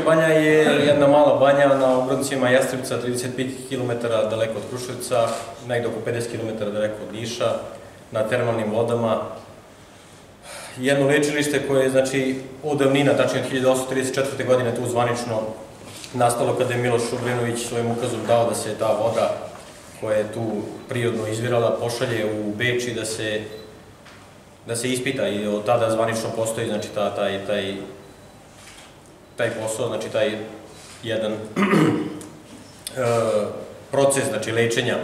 Ribarska banja je jedna mala banja na obroncima Jastribca, 35 km daleko od Kruševca, negde oko 50 km daleko od Niša, na termalnim vodama. Jedno lečilište koje je, znači, od davnina, tačnije od 1834. godine, tu zvanično nastalo kada je Miloš Šubrinović svojim ukazom dao da se ta voda koja je tu prirodno izvirala pošalje u Beč i da se da se ispita i od tada zvanično postoji znači ta, taj, taj, taj posao, znači taj jedan e, proces znači lečenja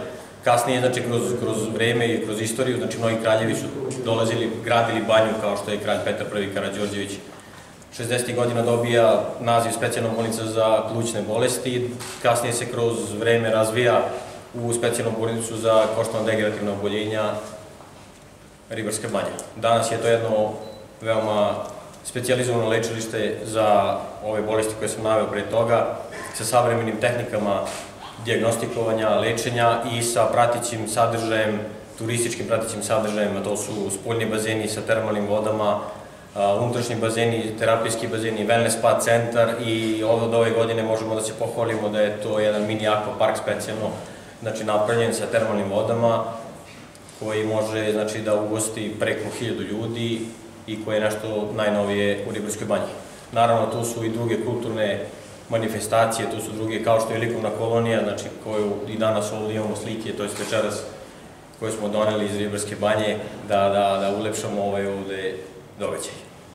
kasnije znači kroz, kroz vreme i kroz istoriju znači mnogi kraljevi su dolazili, gradili banju kao što je kralj Petar I Karadžorđević 60. godina dobija naziv specijalna bolnica za plućne bolesti, kasnije se kroz vreme razvija u specijalnu bolnicu za koštano-degenerativne oboljenja Ribarska banja. Danas je to jedno veoma specializovano lečilište za ove bolesti koje sam naveo pre toga, sa savremenim tehnikama diagnostikovanja, lečenja i sa pratićim sadržajem, turističkim pratićim sadržajem, a to su spoljni bazeni sa termalnim vodama, unutrašnji bazeni, terapijski bazeni, wellness spa centar i od ove godine možemo da se pohvalimo da je to jedan mini aquapark specijalno, znači napravljen sa termalnim vodama, koji može znači, da ugosti preko hiljadu ljudi i koji je nešto najnovije u Ribarskoj banji. Naravno, tu su i druge kulturne manifestacije, tu su druge, kao što je likovna kolonija, znači koju i danas ovdje imamo slike, to je večeras koje smo doneli iz Ribarske banje, da, da, da ulepšamo ovaj ovde događaj.